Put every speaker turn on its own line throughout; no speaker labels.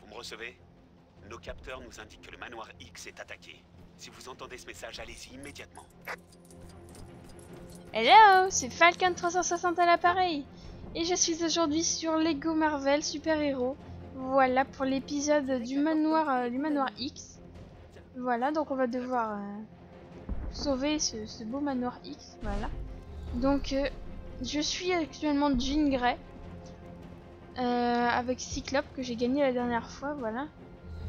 Vous me recevez? Nos capteurs nous indiquent que le manoir X est attaqué. Si vous entendez ce message, allez-y immédiatement.
Hello, c'est Falcon 360 à l'appareil. Et je suis aujourd'hui sur Lego Marvel Super Héros. Voilà pour l'épisode du manoir euh, du manoir X. Voilà, donc on va devoir euh, sauver ce, ce beau manoir X. Voilà. Donc euh, je suis actuellement Jean Grey. Euh, avec Cyclope que j'ai gagné la dernière fois, voilà.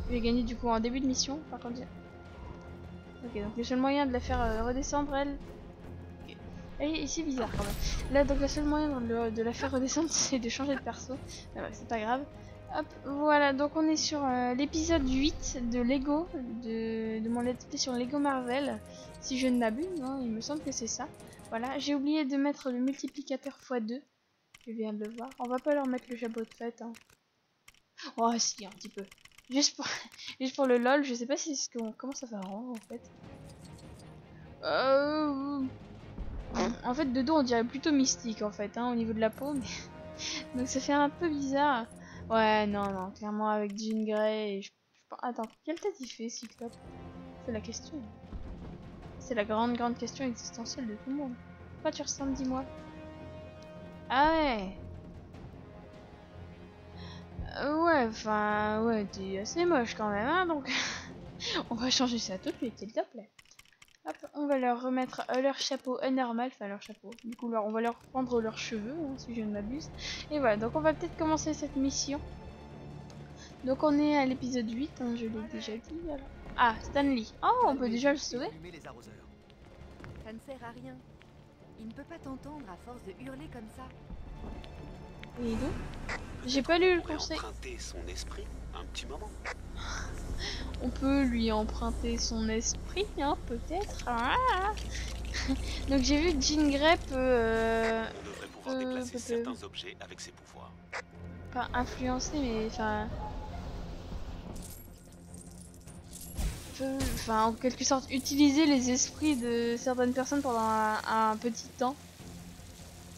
J'ai gagné du coup en début de mission, par contre. Ok, donc le seul moyen de la faire euh, redescendre, elle... Elle est ici bizarre quand même. Là, donc le seul moyen de, la faire redescendre, c'est de changer de perso. Mais ouais, c'est pas grave. Hop, voilà, donc on est sur euh, l'épisode 8 de Lego, de, de mon let's play sur Lego Marvel. Si je ne m'abuse, hein, il me semble que c'est ça. Voilà, j'ai oublié de mettre le multiplicateur x2. Je viens de le voir. On va pas leur mettre le chapeau de fête. Hein. Oh si, un petit peu. Juste pour, juste pour le lol, je sais pas si ce qu'on comment ça va rendre en fait. Euh... En fait, de dos, on dirait plutôt mystique en fait, hein, au niveau de la peau. Mais... Donc ça fait un peu bizarre. Ouais, non, non, clairement avec Jean Grey. Et je... Attends, quelle tête il fait, Cyclope C'est la question. C'est la grande, grande question existentielle de tout le monde. Quoi tu ressembles, dis-moi Ah ouais Euh, Ouais, enfin, ouais, t'es assez moche quand même, hein, donc... on va changer ça tout de suite, s'il te plaît. Hop, on va leur remettre euh, leur chapeau anormal, enfin leur chapeau. Du coup, leur- on va leur prendre leurs cheveux, hein, si je ne m'abuse. Et voilà, donc on va peut-être commencer cette mission. Donc on est à l'épisode 8, hein, je l'ai déjà dit. alors. Ah, Stanley. Oh, on peut déjà le sauver.
Ça ne sert à rien. Il ne peut pas t'entendre à force de hurler comme ça.
Et donc J'ai pas lu le conseil.
emprunter son esprit un petit moment.
On peut lui emprunter son esprit, hein, peut-être. Ah. Donc j'ai vu que Jean Grey peut euh,
On devrait pouvoir
Euh,
déplacer certains objets avec ses pouvoirs.
pas influencer, mais enfin. Enfin, en quelque sorte, utiliser les esprits de certaines personnes pendant un, un petit temps.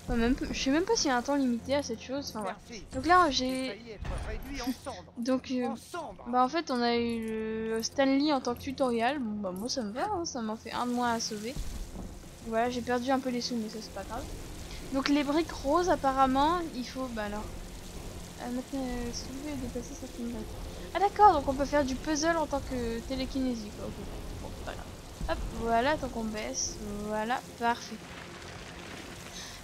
Enfin, même, je sais même pas s'il y a un temps limité à cette chose. Enfin. Donc là, j'ai. Donc, euh, bah en fait, on a eu le Stanley en tant que tutoriel. Bon, bah moi ça me va, hein, ça m'en fait un de moins à sauver. Voilà, j'ai perdu un peu les sous, mais ça c'est pas grave. Donc les briques roses, apparemment, il faut. Bah alors. Euh, mettre, euh, soulever et déplacer certaines briques. Ah d'accord, donc on peut faire du puzzle en tant que télékinésie quoi. ok. Bon, pas grave. Hop, voilà, tant qu'on baisse. Voilà, parfait.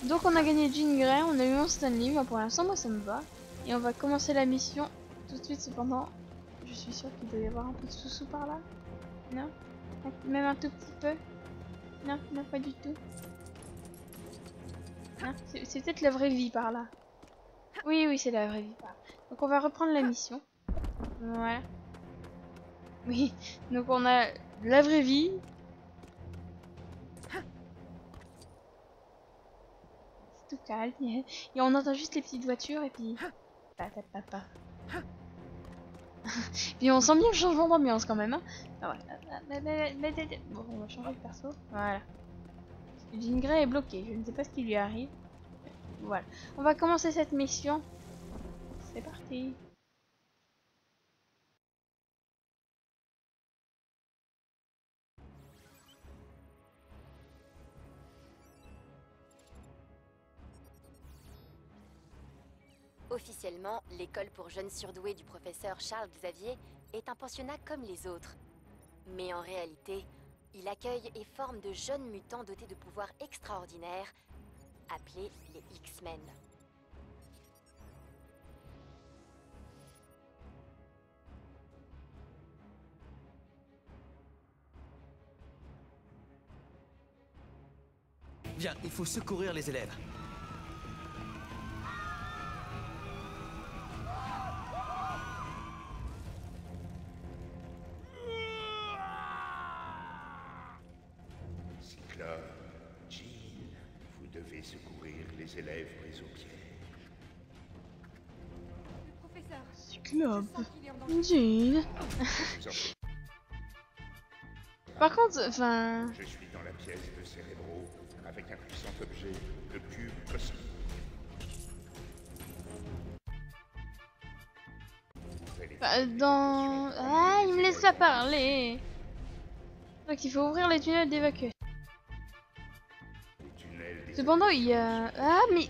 Donc on a gagné Jean Grey, on a eu un Stanley, mais pour l'instant moi ça me va. Et on va commencer la mission tout de suite cependant. Je suis sûre qu'il doit y avoir un peu de sous-sous par là. Non? Même un tout petit peu? Non, non, pas du tout. C'est c'est peut-être la vraie vie par là. Oui, oui, c'est la vraie vie par là. Donc on va reprendre la mission. Voilà. Oui, donc on a la vraie vie. C'est tout calme. Et on entend juste les petites voitures et puis... Pa, pa, pa, pa. Puis on sent bien le changement d'ambiance quand même. Ouais. Bon, on va changer de perso. Voilà. Jean Grey est bloqué. Je ne sais pas ce qui lui arrive. Voilà. On va commencer cette mission. C'est parti.
Officiellement, l'école pour jeunes surdoués du professeur Charles Xavier est un pensionnat comme les autres. Mais en réalité, il accueille et forme de jeunes mutants dotés de pouvoirs extraordinaires, appelés les X-Men.
Viens, il faut secourir les élèves.
Enfin...
je suis dans la pièce de cérébraux avec un puissant objet, le cube cosmique.
Bah, dans... Ah, il me laisse pas parler Donc il faut ouvrir les tunnels d'évacuation. Cependant, il y a... Ah, mais...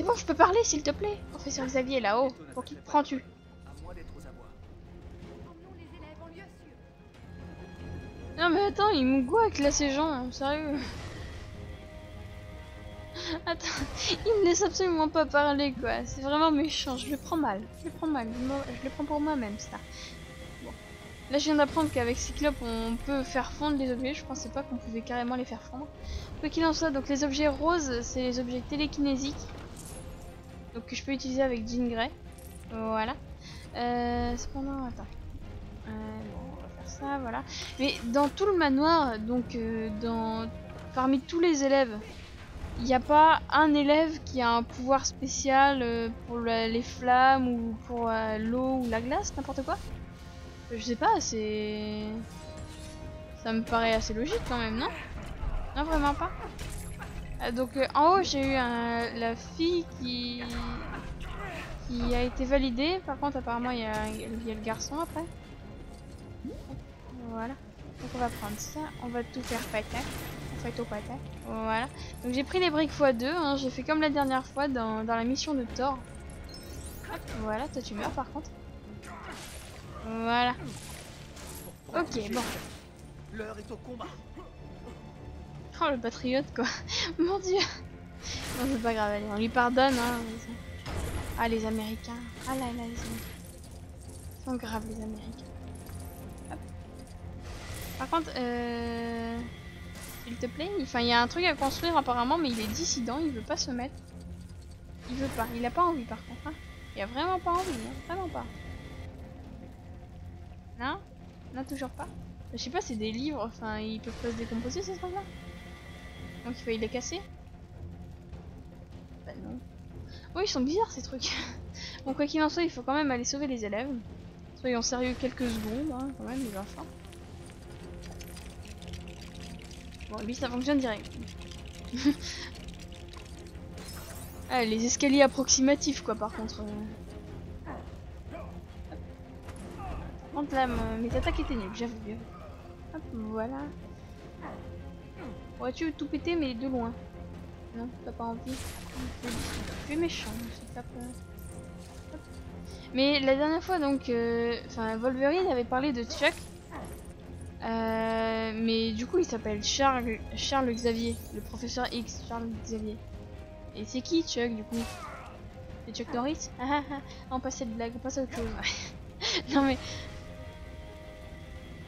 C'est bon, je peux parler, s'il te plaît Professeur Xavier, là-haut. Pour qui te prends-tu. Non mais attends, il me avec là ces gens, sérieux. Attends, il me laisse absolument pas parler quoi, c'est vraiment méchant, je le prends mal, je le prends mal, je le prends pour moi-même ça. Bon. Là je viens d'apprendre qu'avec Cyclope on peut faire fondre les objets, je pensais pas qu'on pouvait carrément les faire fondre. Quoi qu'il en soit, donc les objets roses c'est les objets télékinésiques. Donc que je peux utiliser avec Jean Grey. Voilà. Euh, cependant, attends. Euh, bon, on va faire ça, voilà. Mais dans tout le manoir, donc euh, dans parmi tous les élèves, il n'y a pas un élève qui a un pouvoir spécial euh, pour les flammes ou pour euh, l'eau ou la glace, n'importe quoi? Je sais pas, c'est ça me paraît assez logique quand même, non? Non, vraiment pas? Euh, donc euh, en haut, j'ai eu la fille qui a été validée. Par contre, apparemment, il y a, le garçon après. Voilà. Donc on va prendre ça, on va tout faire patate. On fait au patate. Voilà. Donc j'ai pris les briques x2, hein. j'ai fait comme la dernière fois dans, dans la mission de Thor. Voilà, toi tu meurs par contre. Voilà. Ok, bon.
L'heure est au combat.
Oh le patriote quoi. Mon dieu. Non c'est pas grave, allez, on lui pardonne hein. Ah les Américains. Ah là là les Américains. Ils sont graves les Américains. Par contre, euh... S'il te plaît, enfin il y a un truc à construire apparemment mais il est dissident, il veut pas se mettre. Il veut pas, il a pas envie par contre. Hein. Il a vraiment pas envie, hein. vraiment pas. Non? Non toujours pas? Je sais pas, c'est des livres, enfin ils peuvent pas se décomposer ces trucs là donc il fallait les casser Bah non. Oui, ils sont bizarres ces trucs. bon, quoi qu'il en soit, il faut quand même aller sauver les élèves. Soyons sérieux quelques secondes, hein, quand même, les enfants. Bon, lui, ça fonctionne direct. ah, les escaliers approximatifs, quoi, par contre. euh. Par contre, là, me- mes attaques étaient nulles, j'avoue. j'avoue. Hop, voilà. Pourrais-tu tout péter, mais de loin? Non, t'as pas envie Tu es méchant, c'est peur. Hop. Mais la dernière fois, donc, euh, enfin, Wolverine avait parlé de Chuck. Euh, mais du coup, il s'appelle Charles, Charles Xavier, le professeur X, Charles Xavier. Et c'est qui Chuck du coup? C'est Chuck Norris? Ah ah ah, on passe cette blague, on passe autre chose. non mais.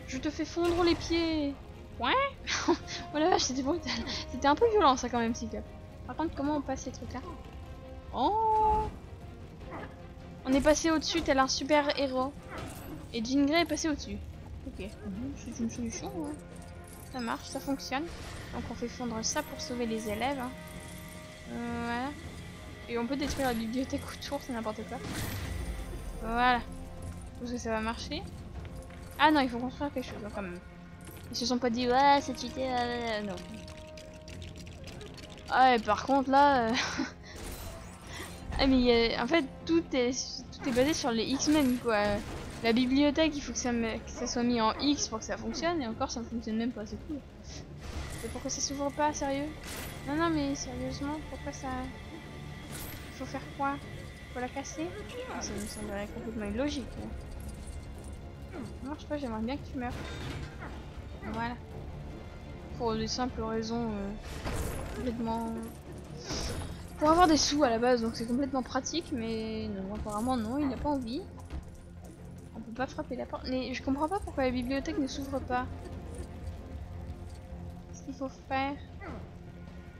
Je te fais fondre les pieds Ouais Oh la vache, c'était brutal. C'était un peu violent ça quand même, Cyclope. Par contre, comment on passe ces trucs là? Oh On est passé au-dessus tel un super héros. Et Jean Grey est passé au-dessus. Ok, Mhm, c'est une solution, ouais. Ça marche, ça fonctionne. Donc on fait fondre ça pour sauver les élèves. hein. Euh, voilà. Et on peut détruire la bibliothèque autour, c'est n'importe quoi. Voilà. Est-ce que ça va marcher? Ah non, il faut construire quelque chose hein, quand même. Ils se sont pas dit ouais c'est cheaté, euh, non. Ah par contre là, euh, ah mais a- en fait tout est tout est basé sur les X-Men quoi. La bibliothèque il faut que ça, ça soit mis en X pour que ça fonctionne et encore ça ne fonctionne même pas, c'est cool. Et pourquoi ça s'ouvre pas sérieux? Non non mais sérieusement pourquoi ça Il faut faire quoi? Faut la casser? Ah, Ça me semblerait complètement illogique. hein. Non je sais pas j'aimerais bien que tu meurs. Voilà. Pour des simples raisons euh, complètement... Pour avoir des sous à la base, donc c'est complètement pratique, mais non, apparemment non, il n'a pas envie. On peut pas frapper la porte. Mais je comprends pas pourquoi la bibliothèque ne s'ouvre pas. Qu'est-ce qu'il faut faire?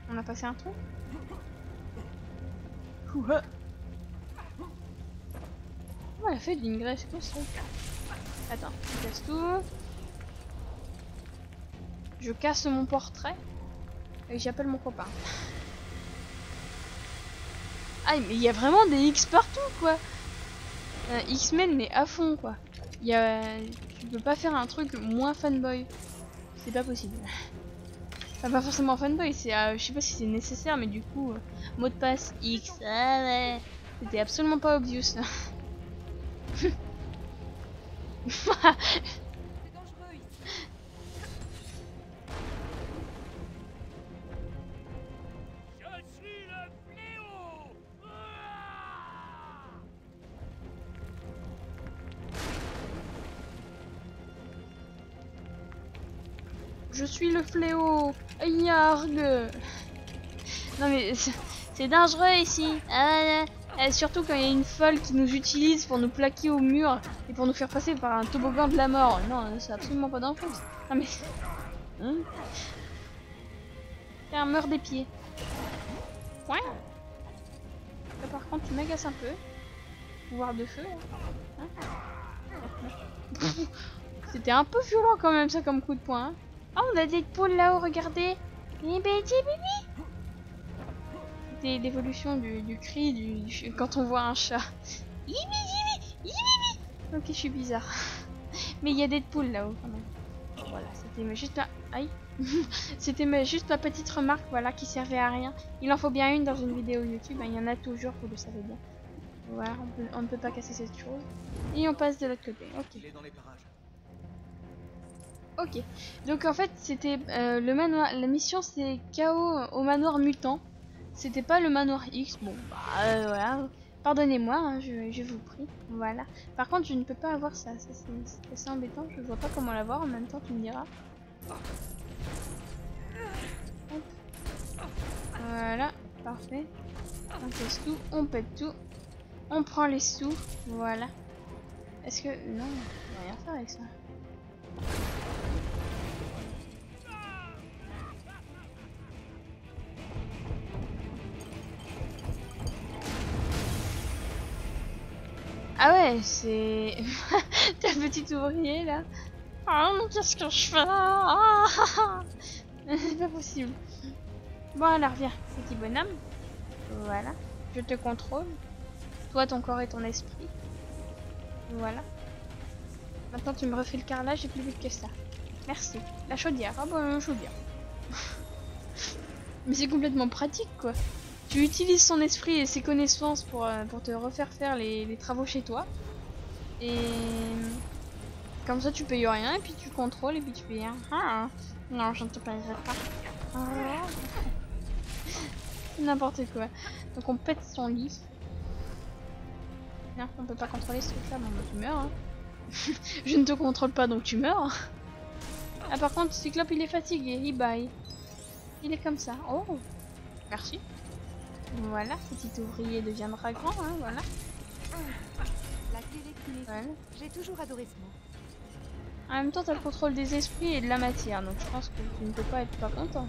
On a passé un truc? Ouah. Comment elle a fait d'une graisse comme ça Attends, je casse tout. Je casse mon portrait et j'appelle mon copain. Ah mais il y a vraiment des X partout quoi. X-Men mais à fond quoi. Il y a... Tu peux pas faire un truc moins fanboy. C'est pas possible. Pas forcément fanboy, c'est, euh, je sais pas si c'est nécessaire, mais du coup, euh, mot de passe X, ah ouais, c'était absolument pas obvious.
suis le fléau,
Yarg. Non mais c'est- dangereux ici. Ah, ah, surtout quand il y a une folle qui nous utilise pour nous plaquer au mur et pour nous faire passer par un toboggan de la mort. Non, c'est absolument pas dangereux. Ah mais... Hein Tiens, meurs des pieds. Ouais. Là, par contre, tu m'agaces un peu. Pouvoir de feu. hein. Hein C'était un peu violent quand même ça comme coup de poing. hein. Oh, on a des poules là-haut, regardez. Eh ben. C'était l'évolution du, du cri du, quand on voit un chat. Ok, je suis bizarre. Mais il y a des poules là-haut quand même. Voilà, c'était juste ma... Petite remarque, voilà, qui servait à rien. Il en faut bien une dans une vidéo YouTube, hein, il y en a toujours, vous le savez bien. Voilà, on, ne peut pas casser cette chose. Et on passe de l'autre côté, ok. Ok, donc en fait c'était euh, le manoir, la mission c'est chaos au manoir mutant. C'était pas le manoir X, bon bah euh, voilà, pardonnez-moi, hein, je, vous prie, voilà. Par contre je ne peux pas avoir ça, c'est assez embêtant, je vois pas comment l'avoir en même temps tu me diras. Hop. Voilà, parfait. On casse tout, on pète tout, on prend les sous, voilà. Est-ce que... Non, on va rien faire avec ça. Ah ouais, c'est... Ta petite ouvrier là. Mais qu'est-ce que je Ah, ah. C'est pas possible. Bon alors viens, petit bonhomme. Voilà. Je te contrôle. Toi, ton corps et ton esprit. Voilà. Maintenant, tu me refais le carrelage et plus vite que ça. Merci. La chaudière. Ah la chaudière. Mais c'est complètement pratique, quoi. Tu utilises son esprit et ses connaissances pour, euh, pour te refaire faire les, les travaux chez toi. Et comme ça, tu payes rien et puis tu contrôles et puis tu fais un. Ah, non, je ne te payerai pas. Ah. N'importe quoi. Donc on pète son lit. Non, on peut pas contrôler ce truc là, bon bah tu meurs. hein. je ne te contrôle pas donc tu meurs. Ah par contre, Cyclope il est fatigué, il baille. Il est comme ça. Oh, merci. Voilà, petit ouvrier deviendra grand, hein, voilà.
La
voilà.
J'ai toujours adoré ce mot.
En même temps, t'as le contrôle des esprits et de la matière, donc je pense que tu ne peux pas être pas content.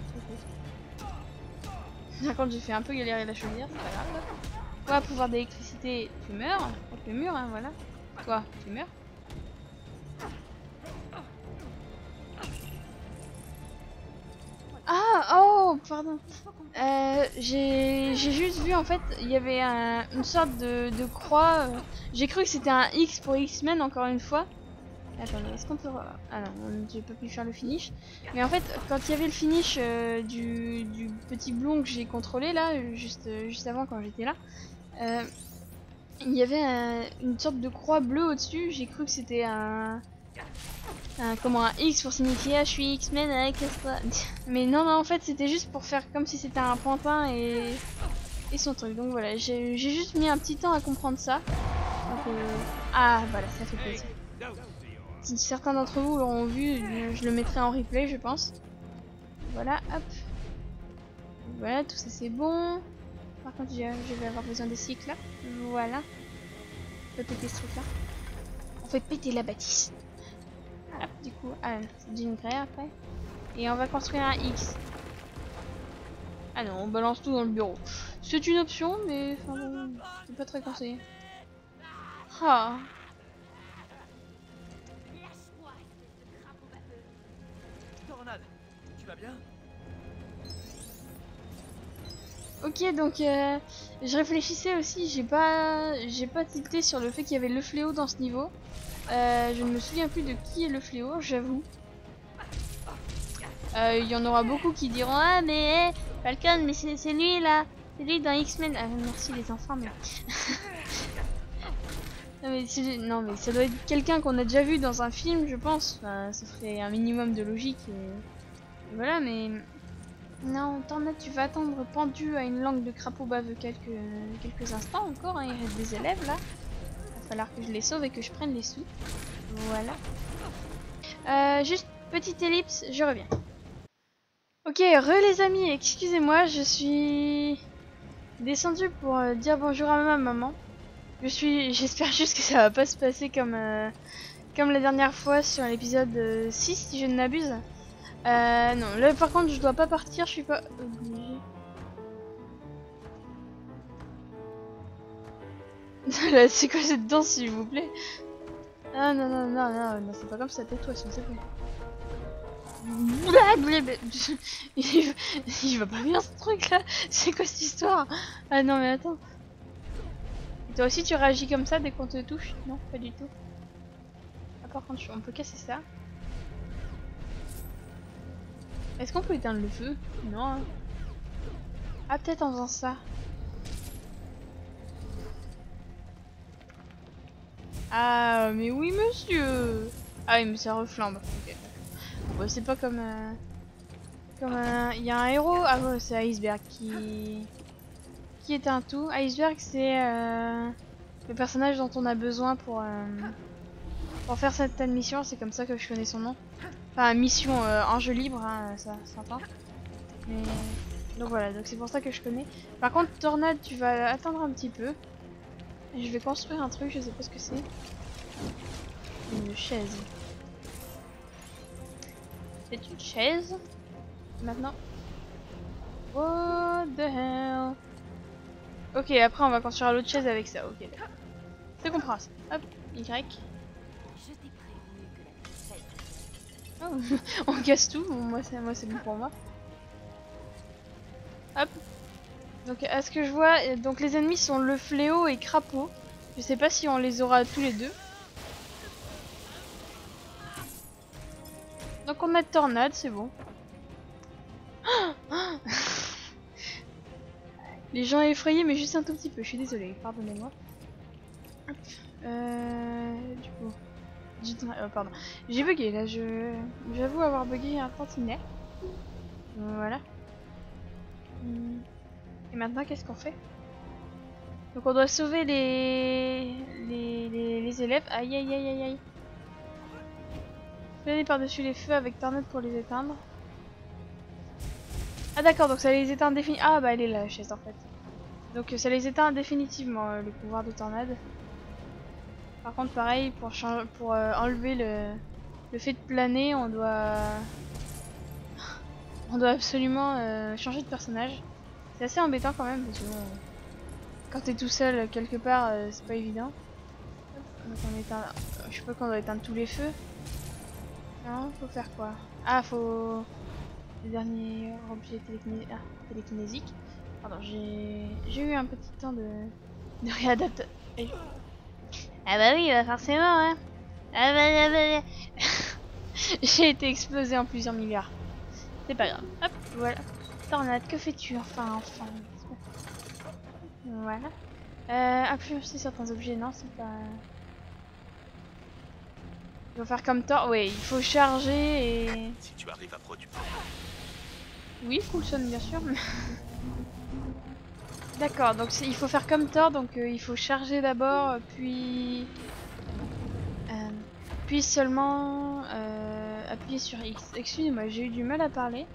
Par contre, j'ai fait un peu galérer la chaudière, c'est pas grave. Toi, pouvoir d'électricité, tu meurs contre le mur, hein, voilà. Toi, tu meurs. Oh, pardon. Euh, j'ai juste vu en fait, il y avait un- une sorte de, croix. euh, J'ai cru que c'était un X pour X-Men encore une fois. Attendez, est-ce qu'on peut... Ah non, on- j'ai pas pu faire le finish. Mais en fait, quand il y avait le finish euh, du, petit blond que j'ai contrôlé là, juste, juste avant quand j'étais là, il y avait un- une sorte de croix bleue au-dessus. J'ai cru que c'était un, un... Comment un X pour signifier ah, je suis X-Men avec ça. Mais non, non, en fait, c'était juste pour faire comme si c'était un pantin et... et son truc. Donc voilà, j'ai juste mis un petit temps à comprendre ça. Euh, Ah, voilà, ça fait plaisir. Si certains d'entre vous l'auront vu, je- le mettrai en replay, je pense. Voilà, hop. Voilà, tout ça c'est bon. Par contre, je vais avoir besoin des cycles là. Voilà. Peut péter ce truc là. On fait péter la bâtisse. Hop, du coup, ah, c'est d'une après. Et on va construire un X. Ah non, on balance tout dans le bureau. C'est une option, mais enfin, c'est pas très conseillé. Ah. Ok, donc euh, je réfléchissais aussi, j'ai pas, j'ai pas tilté sur le fait qu'il y avait le fléau dans ce niveau. Euh, je ne me souviens plus de qui est le fléau, j'avoue. Euh, Il y en aura beaucoup qui diront Ah, mais eh, Falcon, mais c'est lui là C'est lui dans X-Men Ah, merci les enfants, mais. non, mais ça doit être quelqu'un qu'on a déjà vu dans un film, je pense. Enfin, ça ferait un minimum de logique. Voilà, mais. Non, Tornade, tu vas attendre pendu à une langue de crapaud baveux quelques, quelques instants encore. hein, Il reste des élèves là. Falloir que je les sauve et que je prenne les sous. Voilà. Euh, juste petite ellipse, je reviens. Ok, re les amis, excusez-moi, je suis descendue pour euh, dire bonjour à ma maman. Je suis, j'espère juste que ça va pas se passer comme euh, comme la dernière fois sur l'épisode euh, 6 si je ne m'abuse. Non, là par contre je dois pas partir, je suis pas c'est quoi cette danse s'il vous plaît? Ah non non non non, non c'est pas comme ça, tais-toi s'il te plaît. Il il va pas bien ce truc là C'est quoi cette histoire? Ah non mais attends. Toi aussi tu réagis comme ça dès qu'on te touche? Non, pas du tout. Ah par contre on peut casser ça. Est-ce qu'on peut éteindre le feu? Non. hein. Ah peut-être en faisant ça. Ah mais oui monsieur Ah oui mais ça reflambe. Ok. Bon, c'est pas comme... euh, Comme un... Il y a un héros... Ah ouais, c'est Iceberg qui... Qui est un tout. Iceberg c'est... euh, Le personnage dont on a besoin pour... euh, Pour faire certaines missions, c'est comme ça que je connais son nom. Enfin, mission euh, en jeu libre, hein, ça s'entend. Mais... Donc voilà, donc c'est pour ça que je connais. Par contre, Tornade, tu vas attendre un petit peu. Je vais construire un truc, je sais pas ce que c'est. Une chaise. C'est une chaise? Maintenant. What the hell? Ok, après on va construire l'autre chaise avec ça. Ok. C'est compréhensible. Hop, Y. Oh, on casse tout. Moi, c'est bon pour moi. Hop. Donc, à ce que je vois, euh, donc les ennemis sont le fléau et crapaud. Je sais pas si on les aura tous les deux. Donc on a tornade, c'est bon. Les gens effrayés, mais juste un tout petit peu. Je suis désolée, pardonnez-moi. Euh, du coup, oh, pardon. J'ai bugué là. Je, j'avoue avoir bugué un tantinet. Voilà. Hmm. Et maintenant, qu'est-ce qu'on fait? Donc on doit sauver les les, les, élèves. Aïe aïe aïe aïe aïe. Planer par-dessus les feux avec Tornade pour les éteindre. Ah d'accord, donc ça les éteint définitivement. Ah bah elle est là la chaise en fait. Donc ça les éteint définitivement euh, le pouvoir de Tornade. Par contre pareil, pour, pour euh, enlever le, le fait de planer, on doit... On doit absolument euh, changer de personnage. C'est assez embêtant quand même parce que bon, quand t'es tout seul quelque part, euh, c'est pas évident. Donc on éteint... Je sais pas qu'on doit éteindre tous les feux. Non, faut faire quoi? Ah, faut... Le dernier objet télékiné- ah, télékinésique. Pardon, j'ai eu un petit temps de, de réadaptation. Ah bah oui, bah forcément, hein. Ah bah, bah, bah, bah. j'ai été explosé en plusieurs milliards. C'est pas grave. Hop, voilà. Tornade, que fais-tu enfin, enfin Voilà. Euh, appuyer sur certains objets, non, c'est pas... Il faut faire comme Thor. Oui, il faut charger et...
Si tu arrives à produire.
Oui, Coulson, bien sûr. D'accord, donc il faut faire comme Thor, donc euh, il faut charger d'abord, puis... euh, puis seulement euh, appuyer sur X. Excusez-moi, j'ai eu du mal à parler.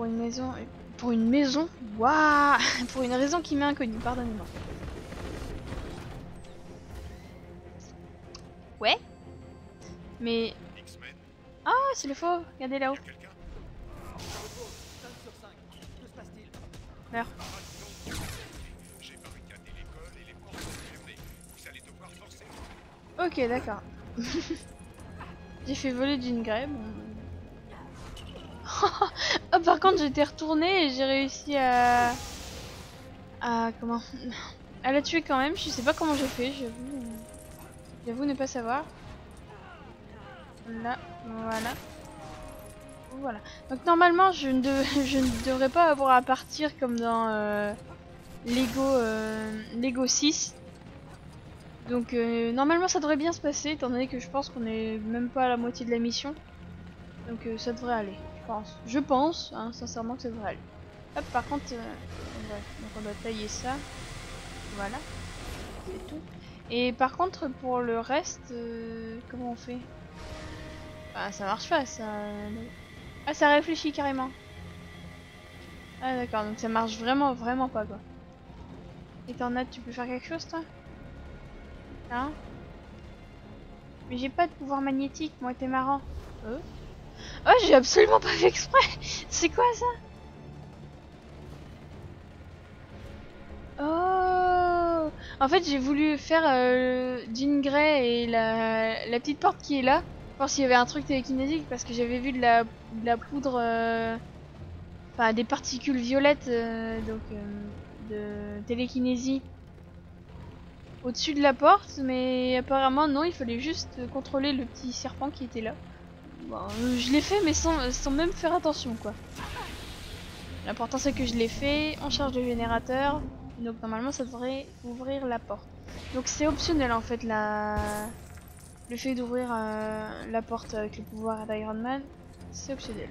Pour une maison... Pour une maison? Waouh Pour une raison qui m'est inconnue, pardonnez-moi. Ouais Mais... Ah, c'est le faux Regardez là-haut.
y a quelqu'un?
5 sur 5. Que se passe-t-il
J'ai barricadé l'école et les portes sont fermées. Vous allez devoir forcer.
Ok, d'accord. j'ai fait voler d'une grève. Oh, par contre, j'étais retournée et j'ai réussi à. à. comment À la tuer quand même. Je sais pas comment j'ai fait, j'avoue. J'avoue ne pas savoir. Là, voilà. voilà. Donc normalement, je ne, devrais pas avoir à partir comme dans euh, Lego, euh, Lego 6. Donc euh, normalement, ça devrait bien se passer, étant donné que je pense qu'on est même pas à la moitié de la mission. Donc euh, ça devrait aller, Je pense, hein, sincèrement, que devrait aller. Hop, par contre, euh, on doit tailler ça. Voilà, c'est tout. Et par contre, pour le reste, euh, comment on fait? Bah, ça marche pas, ça. Ah, ça réfléchit carrément. Ah, d'accord, donc ça marche vraiment, vraiment pas, quoi. Et Tornade, tu peux faire quelque chose, toi? Hein? Mais j'ai pas de pouvoir magnétique, moi, t'es marrant. Euh? Oh, j'ai absolument pas fait exprès. C'est quoi, ça? Oh. En fait, j'ai voulu faire euh, Grey et la, la petite porte qui est là, voir s'il y avait un truc télékinésique, parce que j'avais vu de la, de la poudre, euh, enfin des particules violettes, euh, donc euh, de télékinésie au-dessus de la porte, mais apparemment non, il fallait juste contrôler le petit serpent qui était là. Bon, je l'ai fait, mais sans, sans même faire attention, quoi. L'important c'est que je l'ai fait, on charge le générateur, donc normalement ça devrait ouvrir la porte. Donc c'est optionnel en fait la... le fait d'ouvrir euh, la porte avec le pouvoir d'Iron Man, c'est optionnel.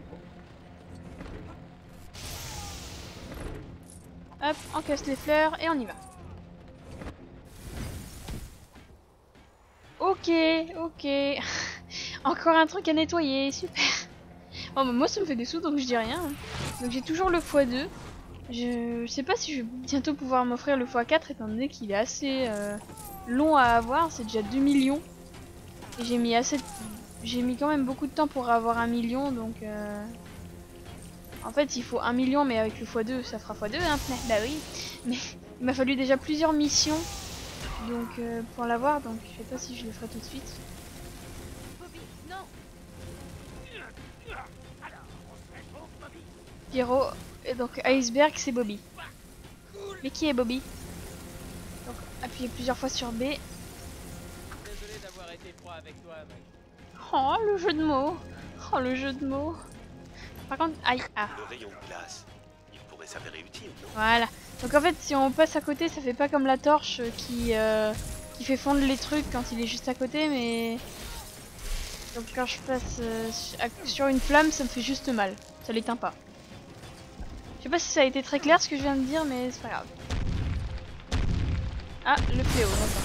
Hop, on casse les fleurs et on y va. Ok, ok. Encore un truc à nettoyer, super. Oh, bah, moi ça me fait des sous donc je dis rien. Donc j'ai toujours le x2. Je sais pas si je vais bientôt pouvoir m'offrir le x4 étant donné qu'il est assez euh, long à avoir, c'est déjà 2 millions. J'ai mis assez j'ai mis quand même beaucoup de temps pour avoir un million donc euh, en fait il faut un million mais avec le x2 ça fera x2 hein bah oui mais il m'a fallu déjà plusieurs missions donc euh, pour l'avoir donc je sais pas si je le ferai tout de suite Pierrot et donc Iceberg c'est Bobby mais qui est Bobby donc appuyez plusieurs fois sur B
Désolé d'avoir été froid avec toi, mec.
oh le jeu de mots oh le jeu de mots par contre aïe ah
Le rayon de glace, il pourrait s'avérer utile, non?
Voilà. Donc en fait, si on passe à côté, ça fait pas comme la torche qui, euh, qui fait fondre les trucs quand il est juste à côté, mais... Donc quand je passe euh, sur une flamme, ça me fait juste mal. Ça l'éteint pas. Je sais pas si ça a été très clair ce que je viens de dire, mais c'est pas grave. Ah, le fléau, d'accord.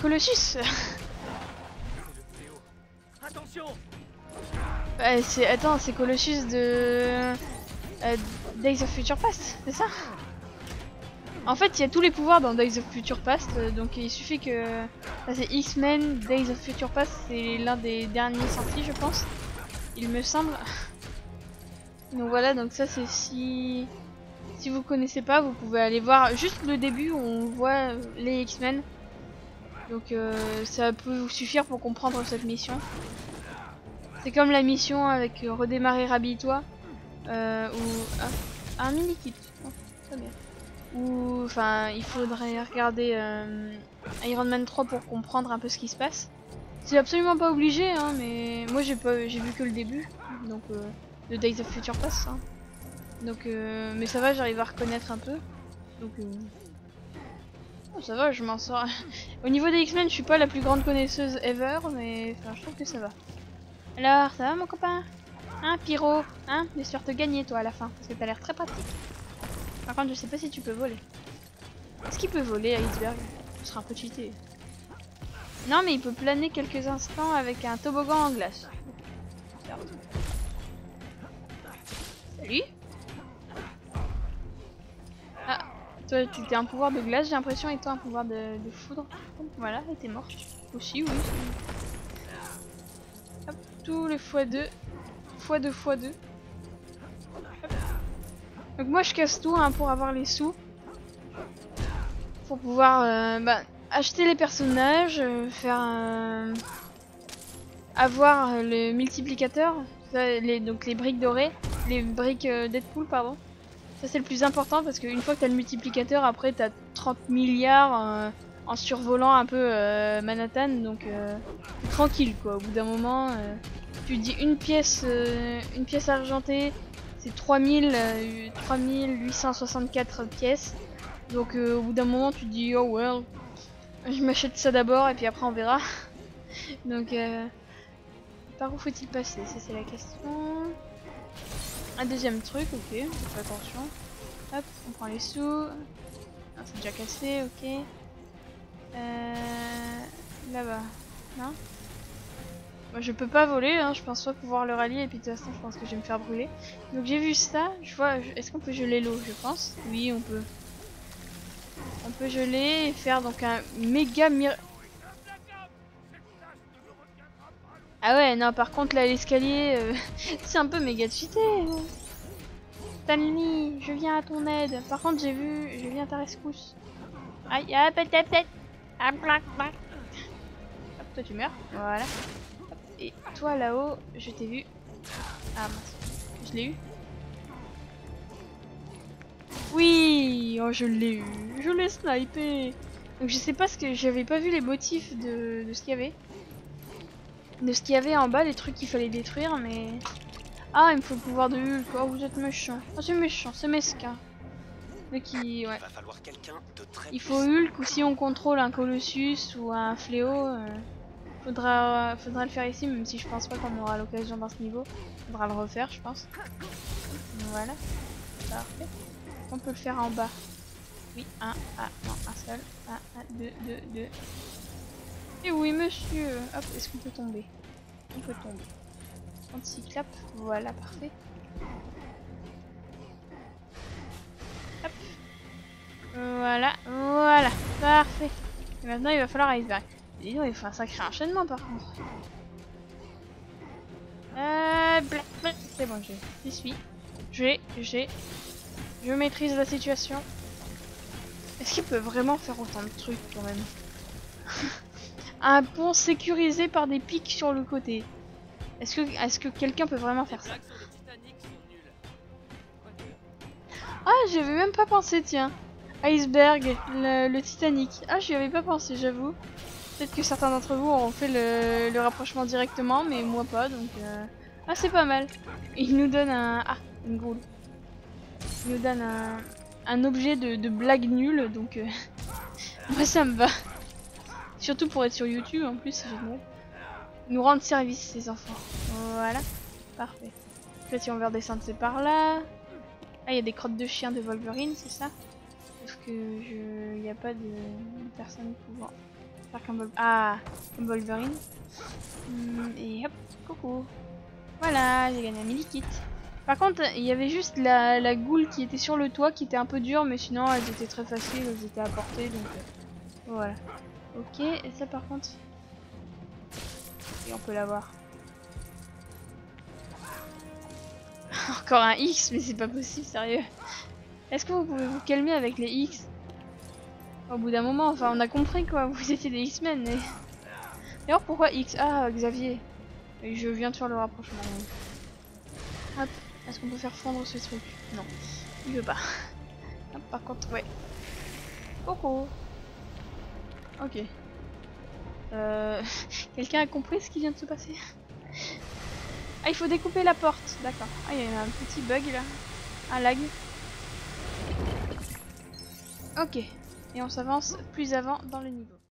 Colossus.
Attention
Ouais, c'est... Attends, c'est Colossus de... euh, Days of Future Past, c'est ça? En fait, il y a tous les pouvoirs dans Days of Future Past, euh, donc il suffit que... Là, c'est X-Men, Days of Future Past, c'est l'un des derniers sortis, je pense. Il me semble. Donc voilà, donc ça c'est si... Si vous connaissez pas, vous pouvez aller voir juste le début où on voit euh, les X-Men. Donc euh, ça peut vous suffire pour comprendre cette mission. C'est comme la mission avec euh, redémarrer rhabille-toi. Euh, ou ah, un mini kit. Oh, très bien. Ou enfin, il faudrait regarder Iron Man 3 pour comprendre un peu ce qui se passe. C'est absolument pas obligé, hein, mais moi j'ai pas, j'ai vu que le début, donc de Days of Future Past. hein. Donc, euh, mais ça va, j'arrive à reconnaître un peu. Donc, euh, oh, ça va, je m'en sors. Au niveau des X-Men, je suis pas la plus grande connaisseuse ever, mais enfin, je trouve que ça va. Alors, ça va mon copain? Hein, Pyro? Hein? J'espère te gagner toi à la fin, parce que t'as l'air très pratique. Par contre, je sais pas si tu peux voler. Est-ce qu'il peut voler, Iceberg? Ce sera un peu cheaté. Non, mais il peut planer quelques instants avec un toboggan en glace. Ah, toi, tu t'es un pouvoir de glace, j'ai l'impression, et toi un pouvoir de, foudre. Voilà, et t'es mort. Aussi, oui. Hop, tous les x2. x2 x2. Hop. Donc moi je casse tout hein, pour avoir les sous. Pour pouvoir euh, bah, acheter les personnages, euh, faire un... avoir euh, le multiplicateur, les, donc les briques dorées, les briques euh, Deadpool pardon. Ça c'est le plus important parce qu'une fois que t'as le multiplicateur, après t'as 30 milliards euh, en survolant un peu euh, Manhattan, donc tranquille quoi. Au bout d'un moment, tu dis une pièce, une pièce argentée, c'est 3000, euh, 3864 pièces. Donc au bout d'un moment, tu dis oh well, je m'achète ça d'abord et puis après on verra. Donc par où faut-il passer? Ça c'est la question. Un deuxième truc, ok, on fait attention. Hop, on prend les sous. Ah, c'est déjà cassé, ok. Euh, Là-bas, non Moi je peux pas voler, hein, je pense pas pouvoir le rallier et puis de toute façon je pense que je vais me faire brûler. Donc j'ai vu ça, je vois, est-ce qu'on peut geler l'eau je pense? Oui on peut. On peut geler et faire donc un méga mir... Ah ouais non par contre là l'escalier euh, c'est un peu méga cheaté. Stanley, je viens à ton aide. Par contre j'ai vu, je viens à ta rescousse. Aïe, ah peut-être, peut-être. Ah. Hop, toi tu meurs. Voilà. Et toi là-haut, je t'ai vu. Ah mince. Je l'ai eu. Oui, oh je l'ai eu. Je l'ai snipé. Donc je sais pas ce que j'avais pas vu les motifs de, de ce qu'il y avait. De ce qu'il y avait en bas, les trucs qu'il fallait détruire, mais. Ah, il me faut le pouvoir de Hulk. Oh, vous êtes méchant. Oh, c'est méchant, c'est mesquin. Mais qui, ouais.
Il va falloir quelqu'un de très
Il faut Hulk ou si on contrôle un Colossus ou un Fléau, euh, faudra, faudra le faire ici, même si je pense pas qu'on aura l'occasion dans ce niveau. Faudra le refaire, je pense. Voilà. Parfait. On peut le faire en bas. Oui, un, ah, non, un seul. Un, un, deux, deux, deux. Et oui, monsieur. Hop, est-ce qu'on peut tomber On peut tomber. Anti-clap, voilà, parfait. Hop. Voilà, voilà, parfait. Et maintenant, il va falloir iceberg. Donc, il faut un sacré enchaînement par contre. Euh. C'est bon, j'y suis. J'ai, j'ai. Je maîtrise la situation. Est-ce qu'il peut vraiment faire autant de trucs quand même? Un pont sécurisé par des pics sur le côté. Est-ce que, est que quelqu'un peut vraiment faire ça? Ah, j'y avais même pas pensé, tiens. Iceberg, le, Titanic. Ah, j'y avais pas pensé, j'avoue. Peut-être que certains d'entre vous auront fait le, rapprochement directement, mais moi pas, donc... euh, Ah, c'est pas mal. Il nous donne un... Ah, une goule. Il nous donne un, objet de, de blague nulle, donc... euh, Moi, ça me va. Surtout pour être sur YouTube, en plus, c'est génial. Nous rendre service, ces enfants. Voilà. Parfait. Là, si on veut redescendre, c'est par là. Ah, il y a des crottes de chien de Wolverine, c'est ça? Sauf que je... N'y a pas de, personne pouvant faire. Ah, Wolverine. Hmm, et hop, coucou. Voilà, j'ai gagné un mini-kit. Par contre, il y avait juste la, la goule qui était sur le toit, qui était un peu dure, mais sinon, elles étaient très faciles, elles étaient à portée, donc... euh, voilà. Ok, et ça par contre... Et on peut l'avoir. Encore un X, mais c'est pas possible, sérieux. Est-ce que vous pouvez vous calmer avec les X? Au bout d'un moment, enfin, on a compris quoi, vous étiez des X-Men, mais... D'ailleurs, pourquoi X? Ah, Xavier. Je viens de faire le rapprochement. Hop, est-ce qu'on peut faire fondre ce truc? Non, il veut pas. Hop, par contre, ouais. Coucou. Ok. Euh... Quelqu'un a compris ce qui vient de se passer? Ah, il faut découper la porte. D'accord. Ah, il y a un petit bug là. Un lag. Ok. Et on s'avance plus avant dans le niveau.